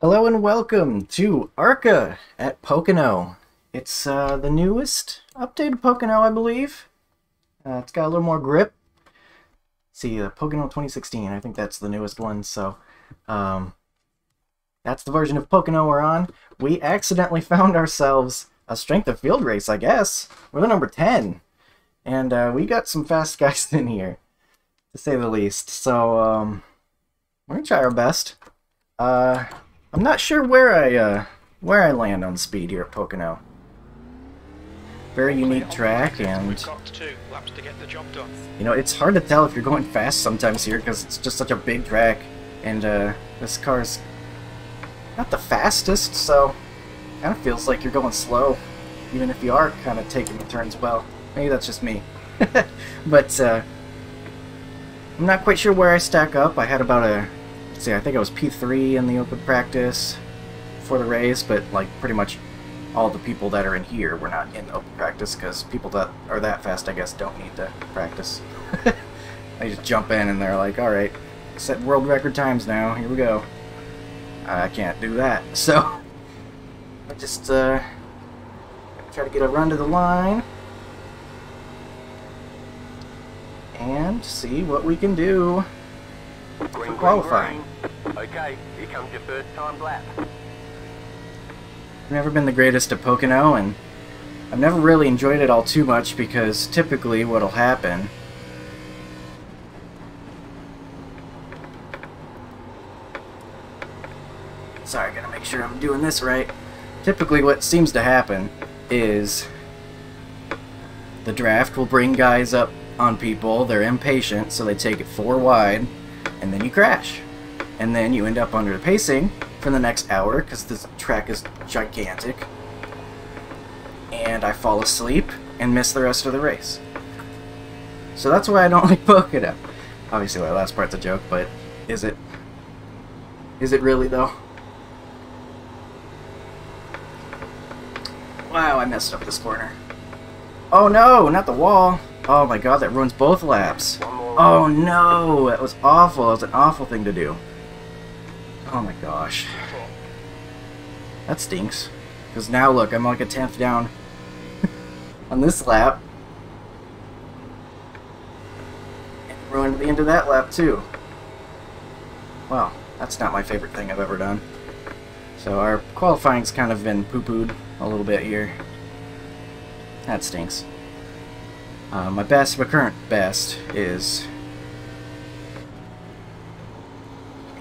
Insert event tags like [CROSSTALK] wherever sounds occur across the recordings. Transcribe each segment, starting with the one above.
Hello and welcome to ARCA at Pocono. It's uh, the newest updated Pocono, I believe. Uh, it's got a little more grip. see, uh, Pocono 2016, I think that's the newest one, so um, that's the version of Pocono we're on. We accidentally [LAUGHS] found ourselves a strength of field race, I guess. We're the number 10, and uh, we got some fast [LAUGHS] guys in here, to say the least. So, um, we're going to try our best. I'm not sure where I uh, where I land on speed here at Pocono. Very unique track, and you know it's hard to tell if you're going fast sometimes here because it's just such a big track, and uh, this car's not the fastest, so kind of feels like you're going slow, even if you are kind of taking the turns well. Maybe that's just me, [LAUGHS] but uh, I'm not quite sure where I stack up. I had about a see, I think I was P3 in the open practice for the race, but like pretty much all the people that are in here were not in open practice because people that are that fast, I guess, don't need to practice. [LAUGHS] they just jump in and they're like, all right, set world record times now, here we go. I can't do that, [LAUGHS] so I just uh, try to get a run to the line and see what we can do Green, qualifying. Okay, here comes your first time lap. I've never been the greatest at Pocono, and I've never really enjoyed it all too much because typically what'll happen Sorry, I gotta make sure I'm doing this right. Typically what seems to happen is the draft will bring guys up on people, they're impatient, so they take it four wide, and then you crash. And then you end up under the pacing for the next hour because this track is gigantic. And I fall asleep and miss the rest of the race. So that's why I don't [LAUGHS] like Pocono. Obviously, that last part's a joke, but is it? Is it really, though? Wow, I messed up this corner. Oh no, not the wall. Oh my god, that ruins both laps. Oh no, that was awful. That was an awful thing to do. Oh my gosh. That stinks. Because now look, I'm like a tenth down [LAUGHS] on this lap. And ruined the end of that lap too. Well, that's not my favorite thing I've ever done. So our qualifying's kind of been poo-pooed a little bit here. That stinks. Uh, my best, my current best is...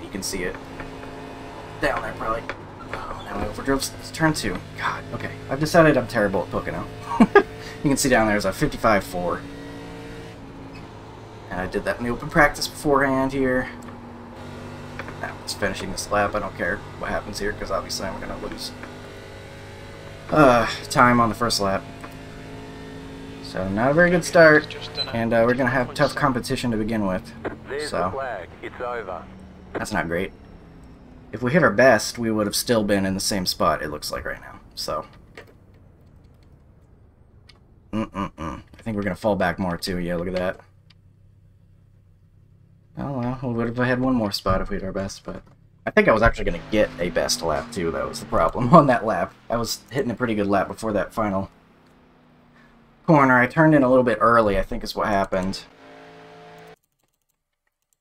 You can see it. Down there, probably. Oh, now I overdrove turn two. God, okay. I've decided I'm terrible at Pocono. [LAUGHS] you can see down there is a 55-4. And I did that in the open practice beforehand here. Now, just finishing this lap. I don't care what happens here, because obviously I'm going to lose uh, time on the first lap. So not a very good start, and uh, we're going to have tough competition to begin with. So that's not great. If we hit our best, we would have still been in the same spot, it looks like right now. So, mm-mm-mm. I think we're going to fall back more too. Yeah, look at that. Oh well, we would have had one more spot if we hit our best, but... I think I was actually going to get a best lap too, that was the problem [LAUGHS] on that lap. I was hitting a pretty good lap before that final corner. I turned in a little bit early, I think is what happened.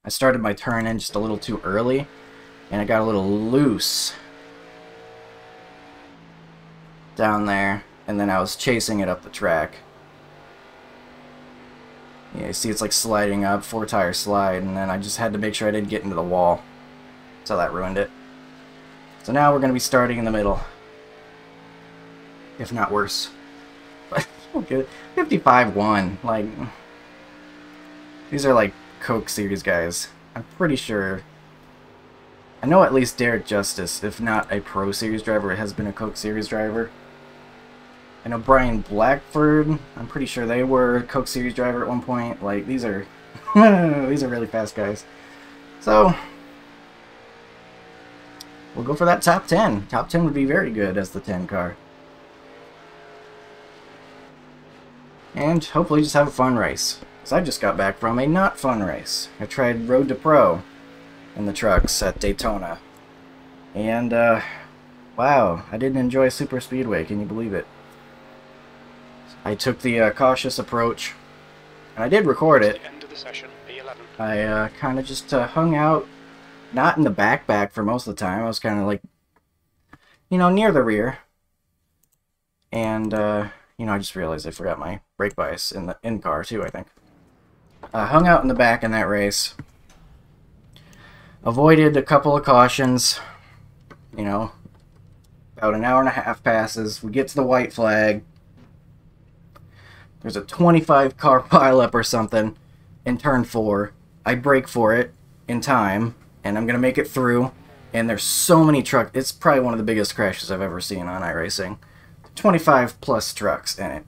I started my turn in just a little too early, and it got a little loose down there, and then I was chasing it up the track. Yeah, you see it's like sliding up, four tire slide, and then I just had to make sure I didn't get into the wall. So that ruined it. So now we're going to be starting in the middle. If not worse. [LAUGHS] But okay, 55-1. Like, these are like Coke Series guys. I'm pretty sure. I know at least Derek Justice, if not a Pro Series driver, has been a Coke Series driver. I know Brian Blackford. I'm pretty sure they were Coke Series driver at one point. Like these are, [LAUGHS] these are really fast guys. So we'll go for that top 10. Top 10 would be very good as the 10 car. and hopefully just have a fun race. Because I just got back from a not fun race. I tried Road to Pro in the trucks at Daytona. And, uh, wow, I didn't enjoy Super Speedway, can you believe it? I took the uh, cautious approach, and I did record it. I uh, kind of just uh, hung out, not in the back back for most of the time. I was kind of like, you know, near the rear. And, uh, you know, I just realized I forgot my brake bias in the in car too, I think. I hung out in the back in that race. Avoided a couple of cautions. You know, about an hour and a half passes. We get to the white flag. There's a 25 car [LAUGHS] pileup or something in turn four. I brake for it in time, and I'm gonna make it through. And there's so many trucks. It's probably one of the biggest crashes I've ever seen on iRacing. 25 plus trucks in it.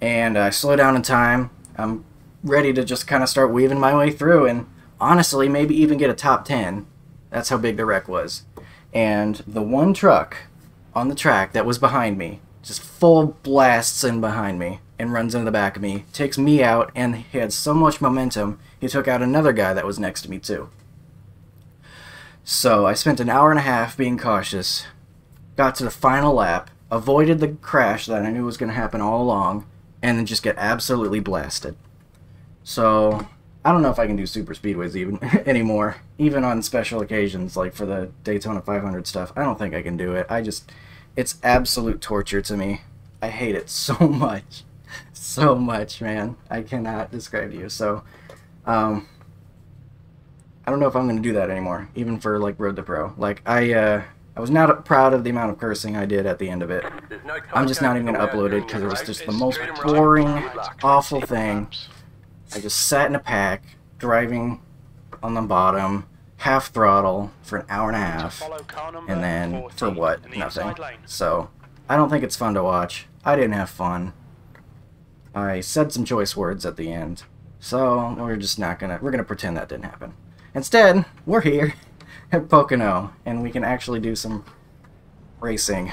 And I slow down in time. I'm ready to just kind of start weaving my way through, and honestly, maybe even get a top 10. That's how big the wreck was. And the one truck on the track that was behind me just full blasts in behind me and runs into the back of me, takes me out, and he had so much momentum, he took out another guy that was next to me, too. So I spent an hour and a half being cautious, got to the final lap, avoided the crash that I knew was going to happen all along, and then just get absolutely blasted. So I don't know if I can do super speedways even [LAUGHS] anymore, even on special occasions like for the Daytona 500 stuff. I don't think I can do it. I just it's absolute torture to me. I hate it [LAUGHS] so much. So much, man. I cannot describe to you. So um I don't know if I'm going to do that anymore, even for like Road to Pro. Like I uh I was not proud of the amount of cursing I did at the end of it. No I'm just not even going to upload it because it was just the most boring, awful thing. I just sat in a pack, driving on the bottom, half throttle for an hour and a half, Follow car number and then for what? Nothing. So, I don't think it's fun to watch. I didn't have fun. I said some choice words at the end. So, we're just not gonna, we're gonna pretend that didn't happen. Instead, we're here [LAUGHS] at Pocono, and we can actually do some racing.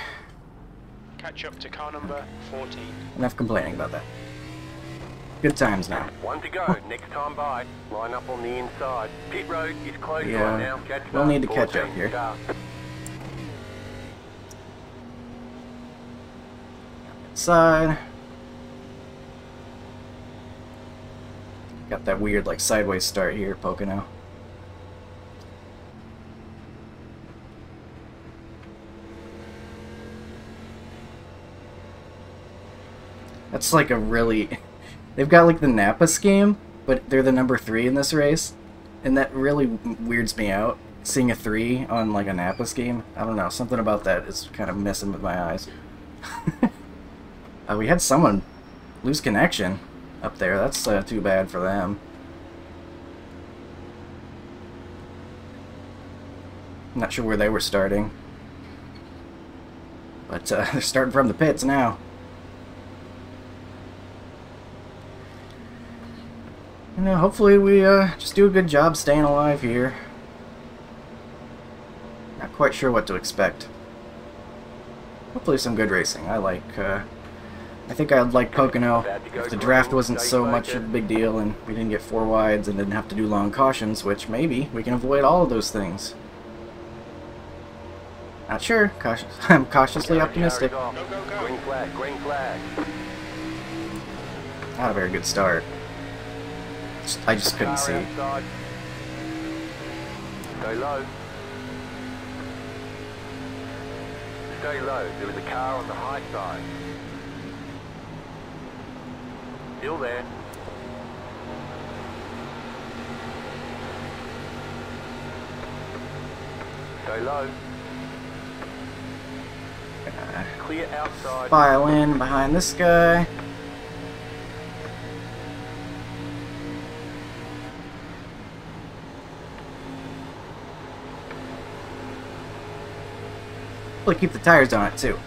Catch up to car number 14. Enough complaining about that. Good times now. One to go. Next time by. Line up on the inside. Pit road is closed Yeah, right now. Catch we'll need to catch up here. Side. Got that weird, like, sideways start here, Pocono. That's like a really... They've got, like, the Napa scheme, but they're the number three in this race. And that really weirds me out. Seeing a three on, like, a Napa scheme. I don't know, something about that is kind of messing with my eyes. [LAUGHS] Uh, we had someone lose connection up there. That's uh, too bad for them. Not sure where they were starting. But uh, [LAUGHS] they're starting from the pits now. You know, hopefully we uh, just do a good job staying alive here. Not quite sure what to expect. Hopefully some good racing. I like, uh, I think I'd like Pocono if the draft wasn't so much of a big deal and we didn't get four wides and didn't have to do long cautions, which maybe we can avoid all of those things. Not sure. Cautious. [LAUGHS] I'm cautiously optimistic. Not a very good start. Just- I just couldn't see. Stay low. Stay low. There was a car on the high side. Still there. Stay low. Uh, Clear outside. file in behind this guy. Keep the tires on it too.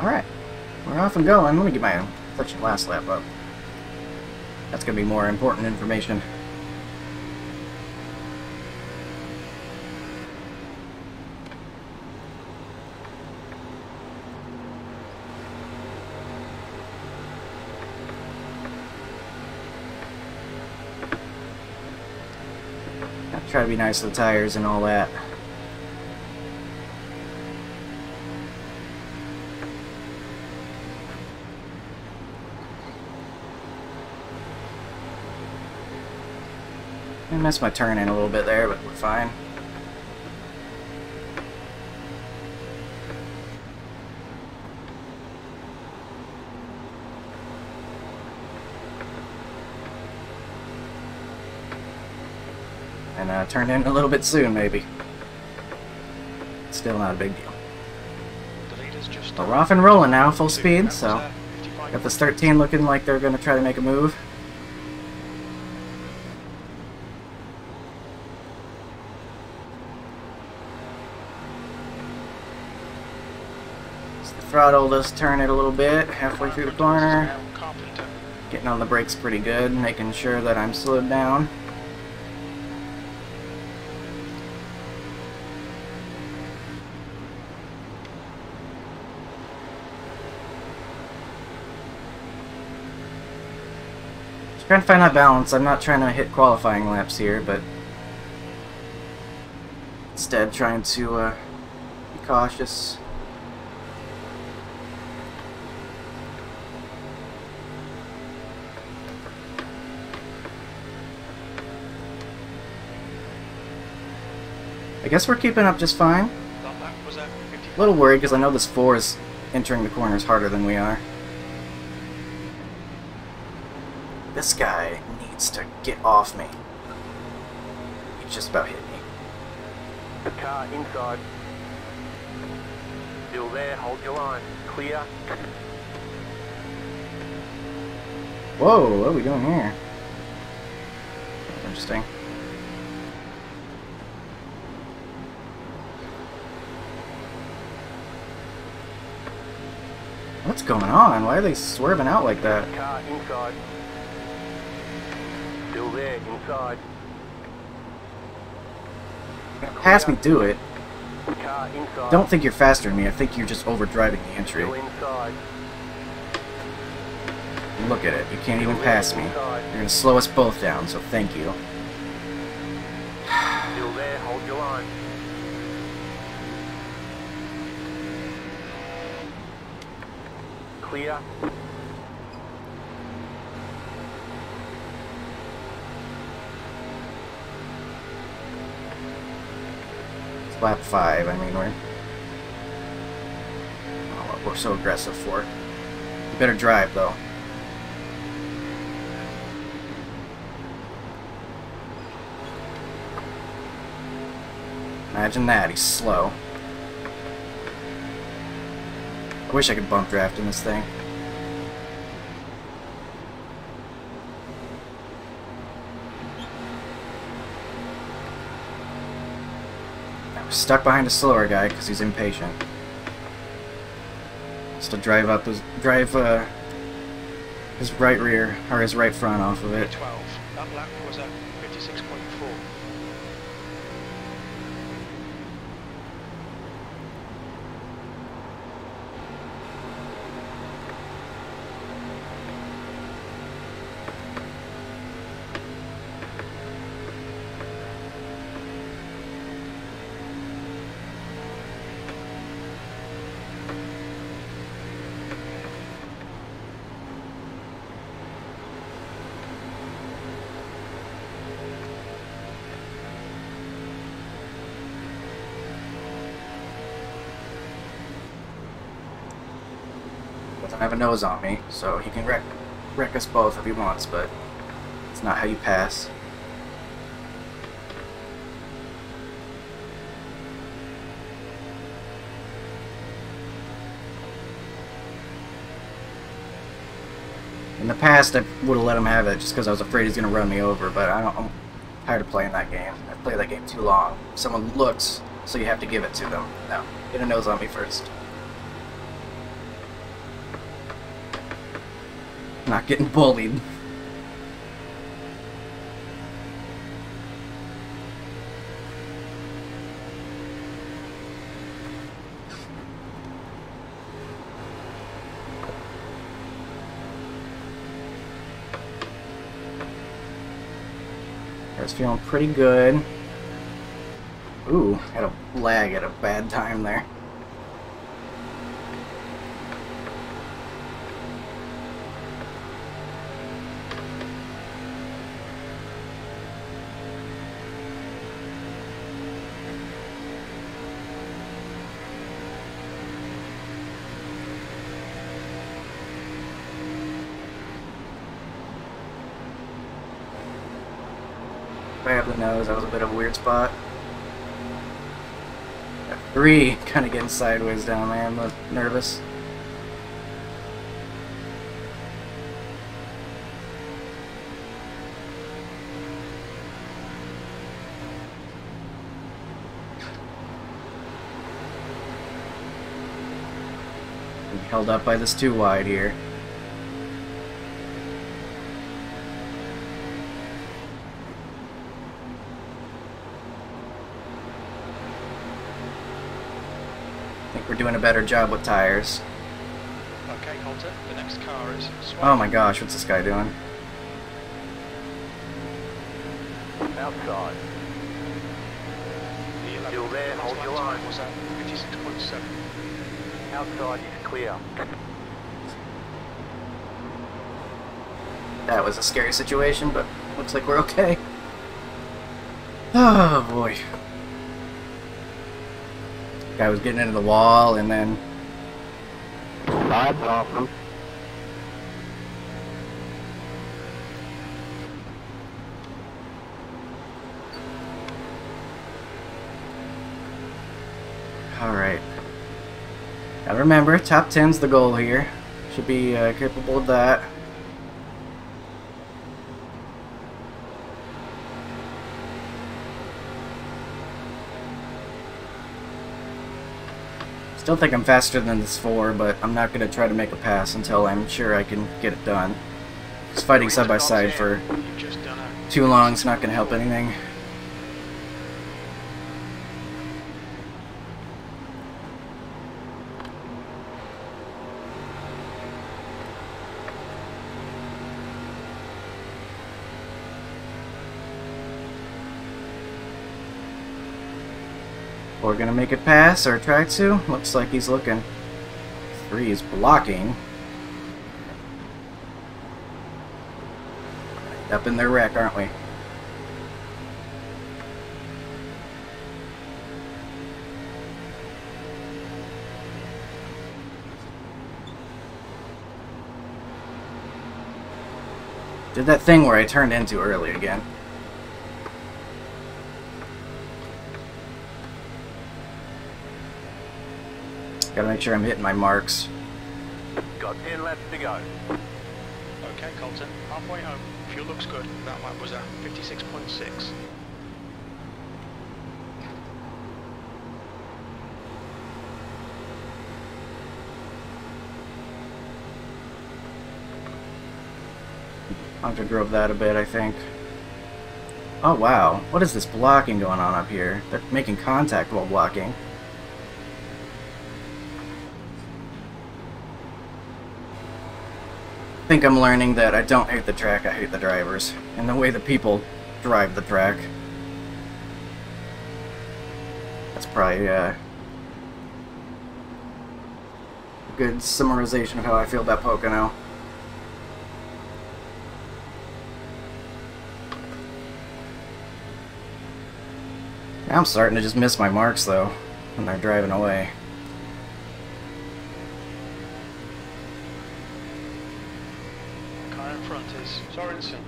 Alright. We're off and going. Let me get my and last lap up. That's gonna be more important information. Try to be nice to the tires and all that. I missed my turn in a little bit there, but we're fine. And uh, turned in a little bit soon, maybe. Still not a big deal. But we're off and rolling now, full speed, so... was, 55. Got this 13 looking like they're going to try to make a move. Throttle does turn it a little bit halfway through the corner. Getting on the brakes pretty good, making sure that I'm slowed down. Trying to find that balance. I'm not trying to hit qualifying laps here, but instead trying to uh, be cautious. I guess we're keeping up just fine. That lap was at 55. A little worried because I know this 4 is entering the corners harder than we are. This guy needs to get off me. He just about hit me. The car inside. Still there, hold your line. Clear. Whoa, what are we doing here? Interesting. What's going on? Why are they swerving out like that? Car inside. Still there, inside. Pass me, do it. Don't think you're faster than me. I think you're just overdriving the entry. Look at it. You can't even pass me. You're gonna slow us both down, so thank you. [SIGHS] Still there, hold your line. Clear. Lap five. I mean, we're oh, we're so aggressive for. You better drive though. Imagine that. He's slow. I wish I could bump draft in this thing. Stuck behind a slower guy because he's impatient. Just to drive up his drive uh, his right rear or his right front off of it. 12. That lap was Doesn't have a nose on me, so he can wreck wreck us both if he wants, but it's not how you pass. In the past, I would have let him have it just because I was afraid he's going to run me over, but I don't, I'm tired of playing that game. I've played that game too long. Someone looks, so you have to give it to them. No, get a nose on me first. Getting bullied. That's feeling pretty good. Ooh, had a lag at a bad time there. Bit of a weird spot. Three, kind of getting sideways down there, I'm nervous. Held up by this too wide here. We're doing a better job with tires. Okay, Colton, the next car is Oh my gosh, what's this guy doing? Outside. The Still there, hold your line. Was at 56.7. Outside is clear. That was a scary situation, but looks like we're okay. Oh boy. Guy was getting into the wall and then That's awesome. Alright. Gotta remember, top 10's the goal here. Should be uh, capable of that. Still think I'm faster than this 4, but I'm not gonna try to make a pass until I'm sure I can get it done. Just fighting side by side for too long is not gonna help anything. Gonna make it pass or try to. Looks like he's looking. Three is blocking. Up in their wreck, aren't we? Did that thing where I turned into early again. Gotta make sure I'm hitting my marks. Got 10 laps to go. Okay, Colton, halfway home. Fuel looks good. That lap was a 56.6. Hunter drove that a bit, I think. Oh wow, what is this blocking going on up here? They're making contact while blocking. Think I'm learning that I don't hate the track, I hate the drivers. And the way the people drive the track. That's probably uh, a good summarization of how I feel about Pocono. I'm starting to just miss my marks though when they're driving away. Car in front is Sorensen.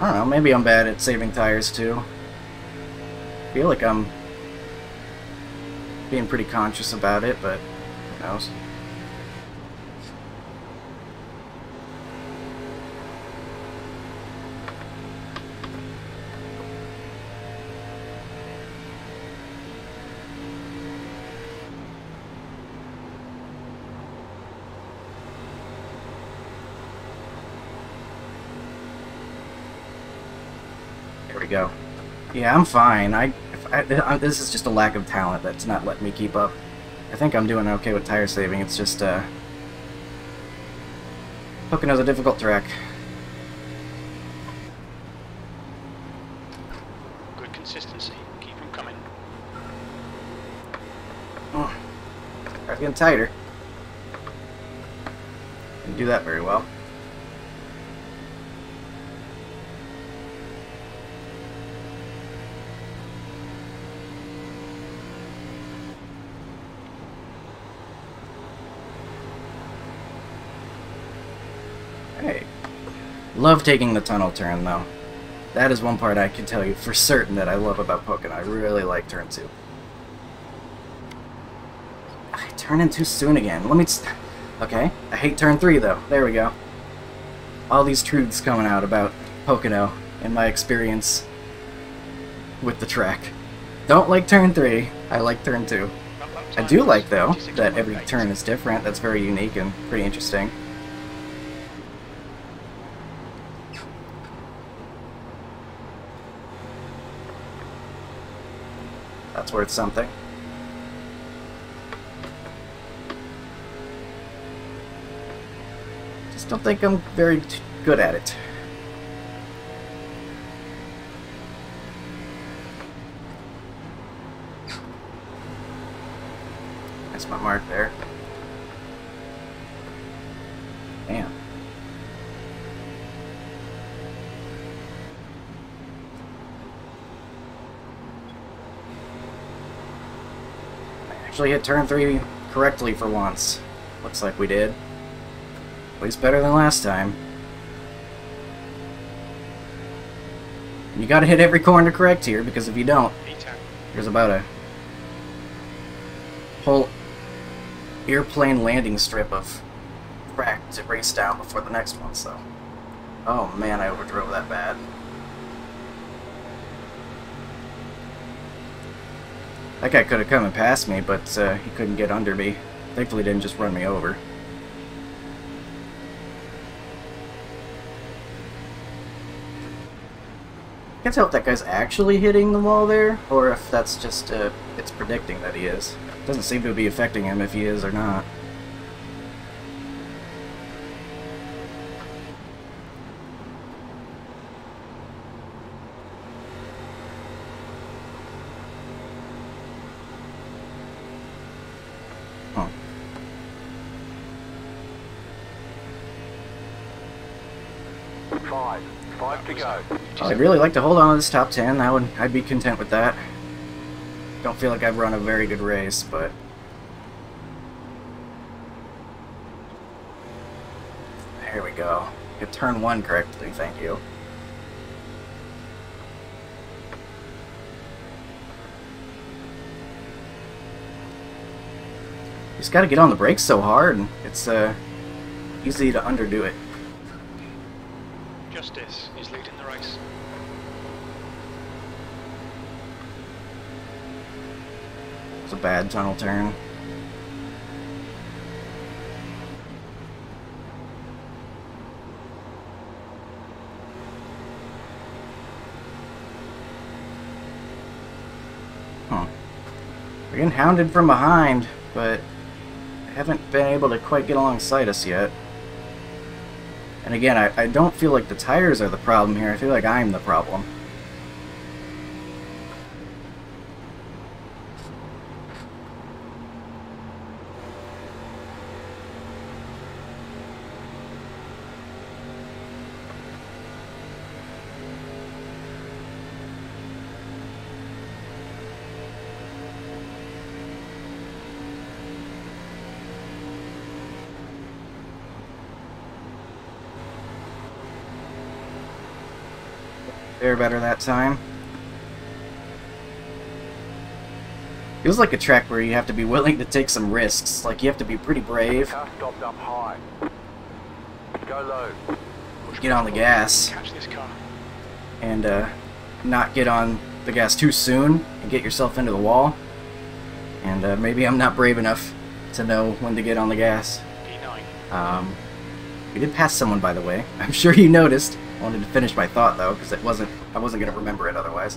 I don't know, maybe I'm bad at saving tires too. I feel like I'm being pretty conscious about it, but who knows. There we go. Yeah, I'm fine. I, if I, I- this is just a lack of talent that's not letting me keep up. I think I'm doing okay with tire saving. It's just, uh... Pocono's a difficult track. Good consistency. Keep them coming. Oh, track's getting tighter. Didn't do that very well. Love taking the tunnel turn, though. That is one part I can tell you for certain that I love about Pocono. I really like turn 2. I turn in too soon again. Let me... Okay. I hate turn 3, though. There we go. All these truths coming out about Pocono and my experience with the track. Don't like turn 3. I like turn 2. Lap- lap I do like, though, that every turn is different. That's very unique and pretty interesting. That's worth something. Just don't think I'm very good at it. That's my mark there. Damn. Actually hit turn three correctly for once. Looks like we did. At least better than last time. You gotta hit every corner correct here, because if you don't, P10. there's about a whole airplane landing strip of track to race down before the next one, so. Oh man, I overdrove that bad. That guy could have come and passed me, but uh, he couldn't get under me. Thankfully, he didn't just run me over. Can't tell if that guy's actually hitting the wall there, or if that's just, uh, it's predicting that he is. Doesn't seem to be affecting him if he is or not. Five. Five to go. I'd really like to hold on to this top 10. I would, I'd be content with that. Don't feel like I've run a very good race, but... There we go. Hit turn one correctly, thank you. Just gotta get on the brakes so hard, it's uh, easy to underdo it. Justice is leading the race. It's a bad tunnel turn. Huh. We're getting hounded from behind, but haven't been able to quite get alongside us yet. And again, I, I don't feel like the tires are the problem here. I feel like I'm the problem. Better that time. It was like a track where you have to be willing to take some risks. Like you have to be pretty brave. Stopped up high. Go low. Get on the gas. Catch this car. and uh, not get on the gas too soon and get yourself into the wall. And uh, maybe I'm not brave enough to know when to get on the gas. Um, we did pass someone, by the way. [LAUGHS] I'm sure you noticed. I wanted to finish my thought though, because it wasn't. I wasn't gonna remember it otherwise.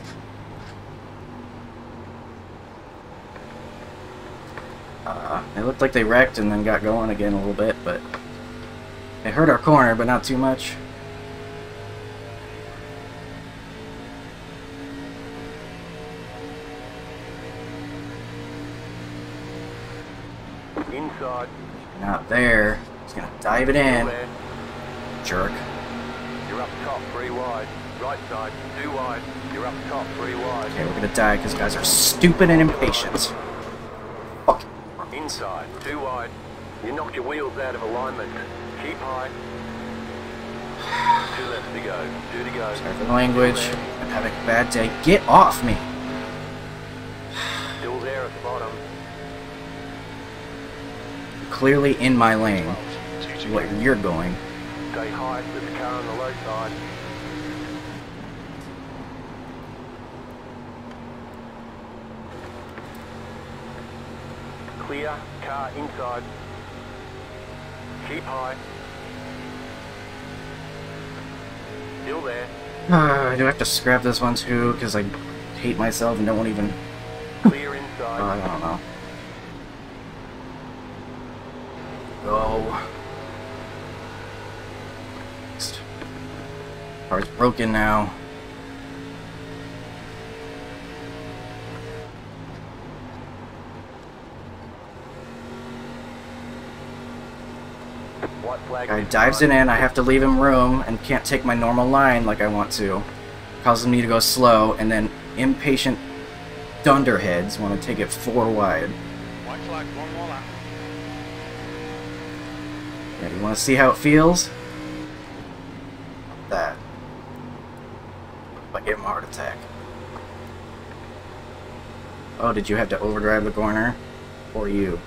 Uh, it looked like they wrecked and then got going again a little bit, but it hurt our corner, but not too much. Inside. Not there. He's gonna dive it in. Jerk. You're up top, three wide. Right side, two wide. You're up top, three wide. Okay, we're gonna die because guys are stupid and impatient. Fuck. Inside, two wide. You knocked your wheels out of alignment. Keep high. Two left to go. Two to go. Sorry for the language. I'm having a bad day. Get off me! Still there at the bottom. Clearly in my lane. 12. 2 to Where you're going. Stay high. There's a car on the low side. Clear. Car inside. Keep high. Still there. Uh, [SIGHS] do I have to scrap this one too? Because I hate myself and don't want to even. Clear Uh, inside. [LAUGHS] I don't know. Go. Next. Car's broken now. Guy dives it in, I have to leave him room and can't take my normal line like I want to. Causes me to go slow, and then impatient dunderheads want to take it four wide. White flag, one more lap. Yeah, you want to see how it feels? That. I give him a heart attack. Oh, did you have to overdrive the corner? Or you?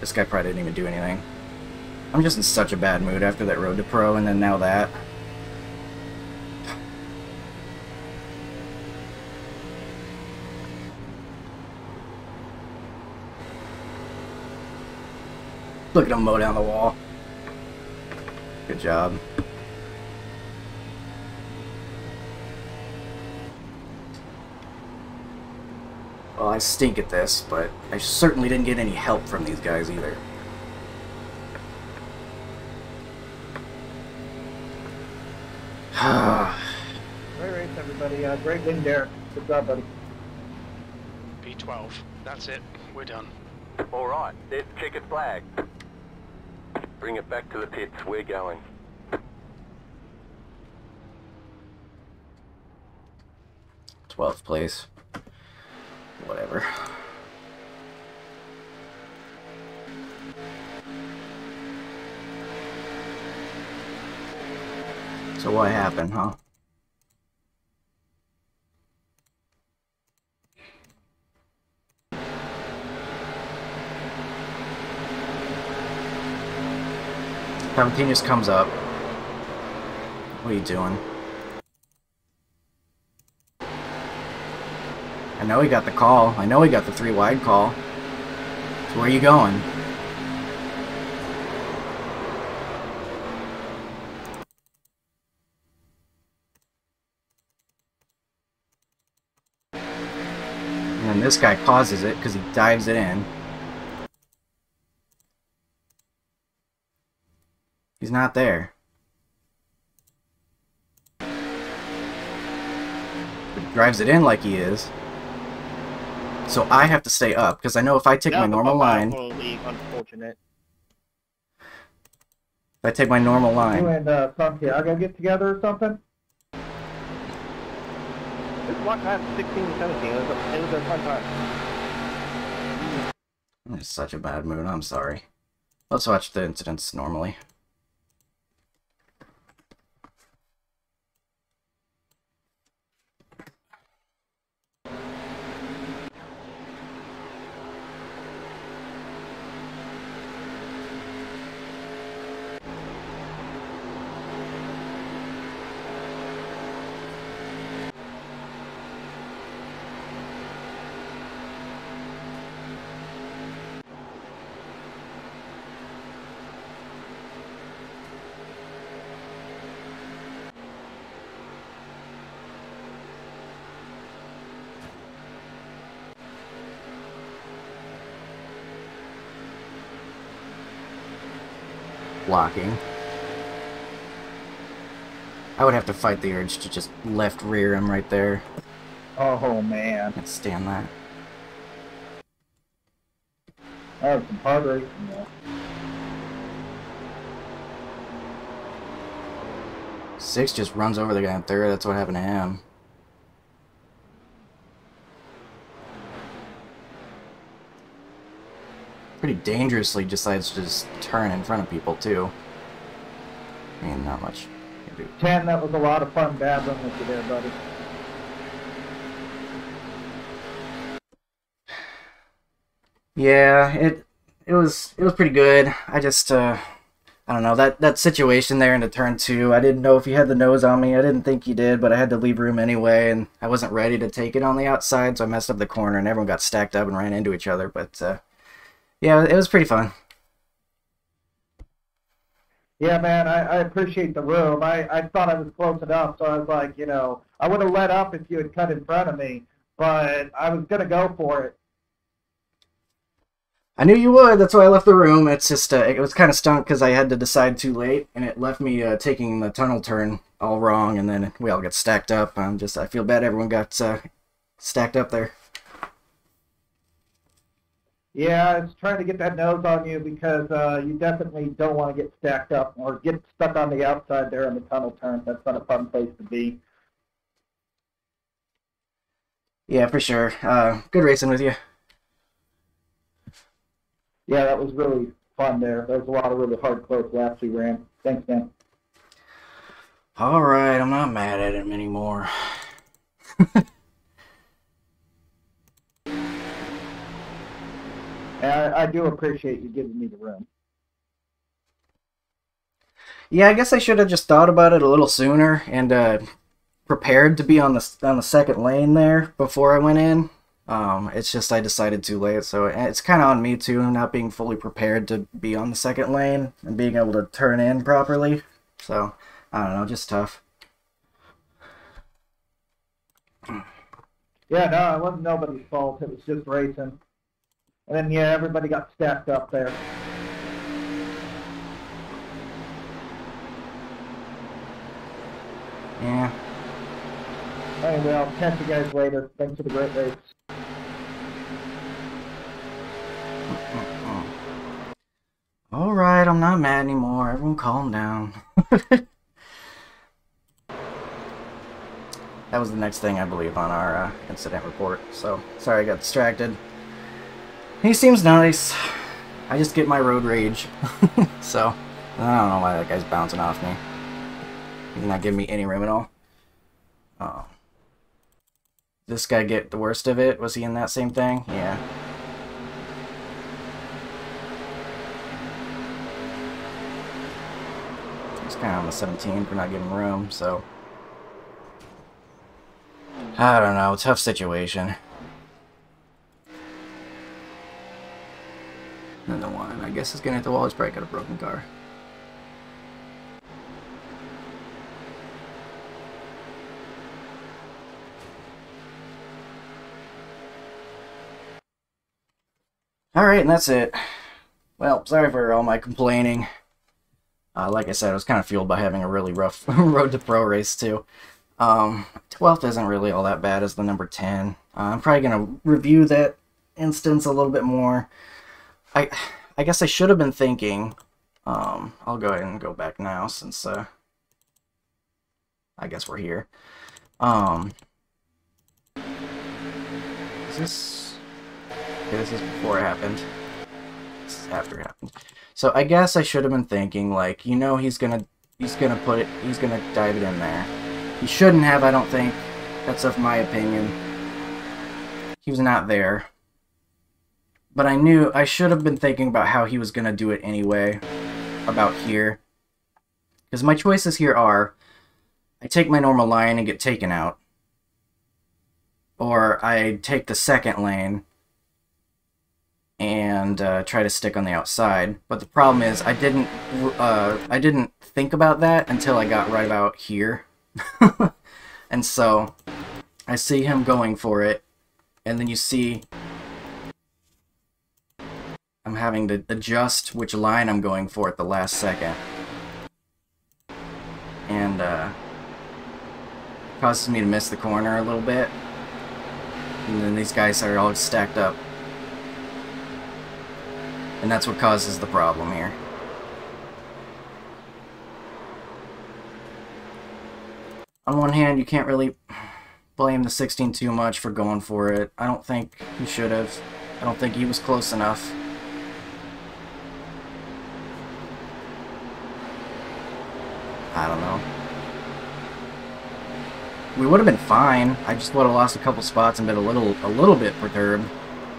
This guy probably didn't even do anything. I'm just in such a bad mood after that road to pro and then now that. Look at him mow down the wall. Good job. Well, I stink at this, but I certainly didn't get any help from these guys either. Great race, everybody. Uh, great win, Derek. Good job, buddy. P12. That's it. We're done. All right. There's the checkered flag. Bring it back to the pits. We're going. Twelfth place. Whatever. So what happened, huh? Just comes up. What are you doing? I know he got the call. I know he got the three wide call. So where are you going? And this guy causes it because he dives it in. He's not there. But he drives it in like he is. So I have to stay up because I know if I take my normal line, if Unfortunate. I take my normal You line, and uh, Santiago get together or something? It's one time 16 and 17. It was a, it was a fun time. I'm in such a bad mood. I'm sorry. Let's watch the incidents normally. Blocking. I would have to fight the urge to just left rear him right there. Oh man, Can't stand that. that was some hard racing there. Six just runs over the guy in third. That's what happened to him. Pretty dangerously decides to just turn in front of people too. I mean, not much. you can do. Ten, that was a lot of fun battling with you there, buddy. Yeah, it it was it was pretty good. I just uh I don't know that that situation there into turn two. I didn't know if he had the nose on me. I didn't think he did, but I had to leave room anyway, and I wasn't ready to take it on the outside, so I messed up the corner, and everyone got stacked up and ran into each other. But uh, yeah, it was pretty fun. Yeah, man, I, I appreciate the room. I, I thought I was close enough, so I was like, you know, I would have let up if you had cut in front of me, but I was gonna go for it. I knew you would. That's why I left the room. It's just uh, it was kind of stunk because I had to decide too late, and it left me uh, taking the tunnel turn all wrong, and then we all got stacked up. I'm just I feel bad. Everyone got uh, stacked up there. Yeah, it's trying to get that nose on you because uh, you definitely don't want to get stacked up or get stuck on the outside there in the tunnel turn. That's not a fun place to be. Yeah, for sure. Uh, good racing with you. Yeah, that was really fun there. There was a lot of really hard close laps we ran. Thanks, man. All right, I'm not mad at him anymore. [LAUGHS] And I, I do appreciate you giving me the room. Yeah, I guess I should have just thought about it a little sooner and uh, prepared to be on the on the second lane there before I went in. Um, it's just I decided too late, so it's kind of on me too, not being fully prepared to be on the second lane and being able to turn in properly. So I don't know, just tough. Yeah, no, it wasn't nobody's fault. It was just racing. And then, yeah, everybody got stacked up there. Yeah. Anyway, I'll catch you guys later. Thanks for the great race. [LAUGHS] All right, I'm not mad anymore. Everyone, calm down. [LAUGHS] that was the next thing I believe on our uh, incident report. So sorry I got distracted. He seems nice. I just get my road rage. [LAUGHS] so I don't know why that guy's bouncing off me. He's not giving me any room at all. Oh. This guy get the worst of it? Was he in that same thing? Yeah. He's kind of on the 17 for not giving room, so... I don't know, tough situation. And the one, I guess, is gonna hit the wall. He's probably got a broken car. Alright, and that's it. Well, sorry for all my complaining. Uh, like I said, I was kind of fueled by having a really rough [LAUGHS] road to pro race, too. Um, 12th isn't really all that bad as the number 10. Uh, I'm probably going to review that instance a little bit more. I I guess I should have been thinking. Um, I'll go ahead and go back now since uh, I guess we're here. Um, is this? Okay, this is before it happened. This is after it happened. So I guess I should have been thinking like, you know, he's gonna he's gonna put it he's gonna dive it in there. He shouldn't have, I don't think. That's of my opinion. He was not there but I knew I should have been thinking about how he was going to do it anyway, about here. Because my choices here are, I take my normal line and get taken out, or I take the second lane and uh, try to stick on the outside. But the problem is, I didn't, uh, I didn't think about that until I got right about here, [LAUGHS] and so I see him going for it, and then you see I'm having to adjust which line I'm going for at the last second. And, uh, causes me to miss the corner a little bit. And then these guys are all stacked up. And that's what causes the problem here. On one hand, you can't really blame the 16 too much for going for it. I don't think he should have. I don't think he was close enough. I don't know. We would have been fine. I just would have lost a couple spots and been a little a little bit perturbed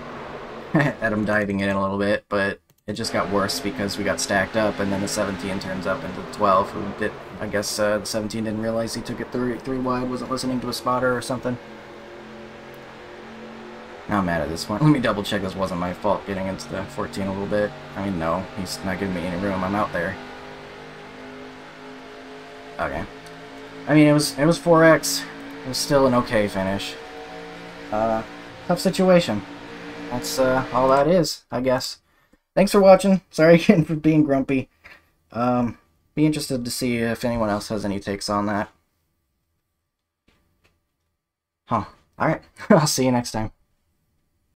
[LAUGHS] at him diving in a little bit, but it just got worse because we got stacked up, and then the 17 turns up into the 12, who did, I guess uh, the 17 didn't realize he took it three, three wide, wasn't listening to a spotter or something. Now I'm mad at this one. [LAUGHS] Let me double check this wasn't my fault getting into the 14 a little bit. I mean, no, he's not giving me any room. I'm out there. Okay. I mean, it was it was 4x. It was still an okay finish. Uh, tough situation. That's uh, all that is, I guess. Thanks for watching. [LAUGHS] Sorry again for being grumpy. Um, be interested to see if anyone else has any takes on that. Huh. Alright. [LAUGHS] I'll see you next time.